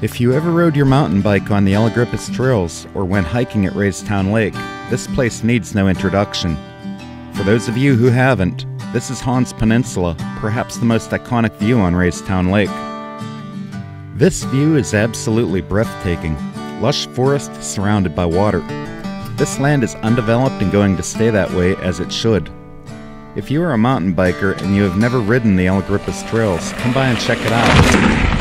If you ever rode your mountain bike on the Allegrippis Trails or went hiking at Raystown Lake, this place needs no introduction. For those of you who haven't, this is Hawn's Peninsula, perhaps the most iconic view on Raystown Lake. This view is absolutely breathtaking. Lush forest surrounded by water. This land is undeveloped and going to stay that way as it should. If you are a mountain biker and you have never ridden the Allegrippis Trails, come by and check it out.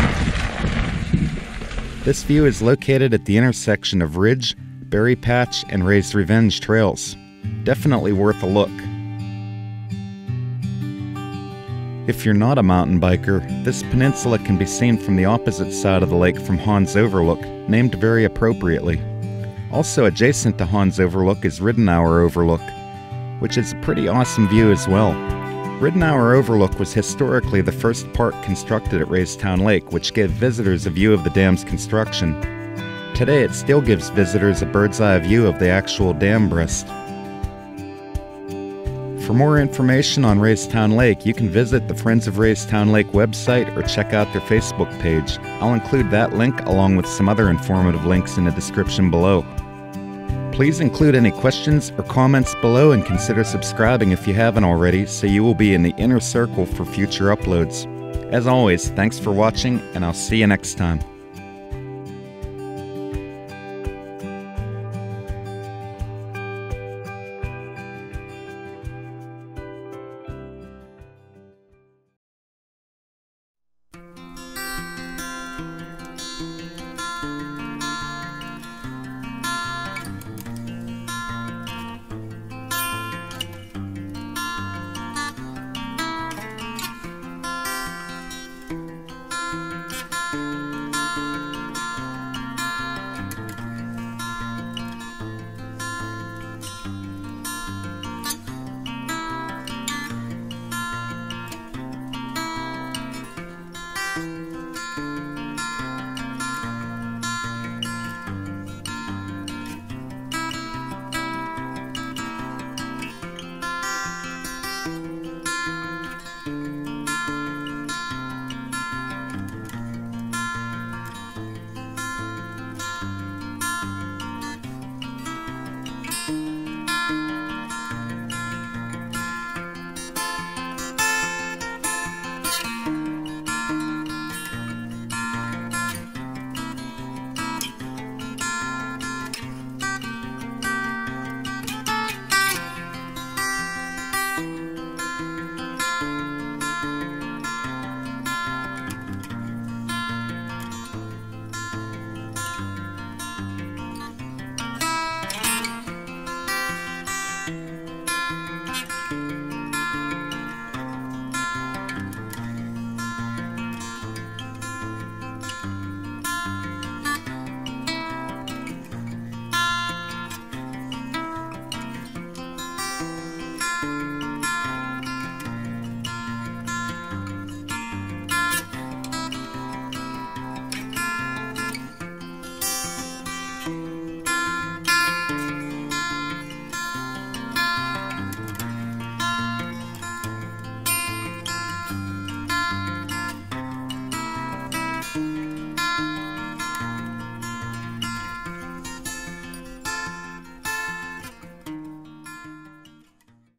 This view is located at the intersection of Ridge, Berry Patch, and Ray's Revenge trails. Definitely worth a look. If you're not a mountain biker, this peninsula can be seen from the opposite side of the lake from Hawn's Overlook, named very appropriately. Also adjacent to Hawn's Overlook is Ridenour Overlook, which is a pretty awesome view as well. Ridenour Overlook was historically the first park constructed at Raystown Lake, which gave visitors a view of the dam's construction. Today it still gives visitors a bird's eye view of the actual dam breast. For more information on Raystown Lake, you can visit the Friends of Raystown Lake website or check out their Facebook page. I'll include that link along with some other informative links in the description below. Please include any questions or comments below and consider subscribing if you haven't already so you will be in the inner circle for future uploads. As always, thanks for watching and I'll see you next time.